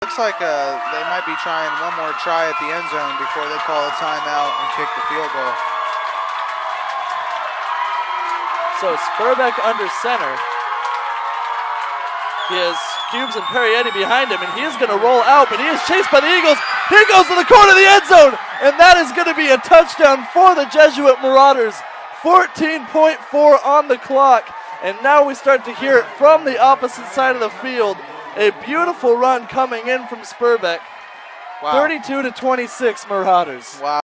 Looks like uh, they might be trying one more try at the end zone before they call a timeout and kick the field goal. So Sperbeck under center. He has Cubes and Perrietti behind him, and he is going to roll out, but he is chased by the Eagles. He goes to the corner of the end zone, and that is going to be a touchdown for the Jesuit Marauders. 14.4 on the clock, and now we start to hear it from the opposite side of the field. A beautiful run coming in from Sperbeck. Wow. 32 to 26 Marauders. Wow.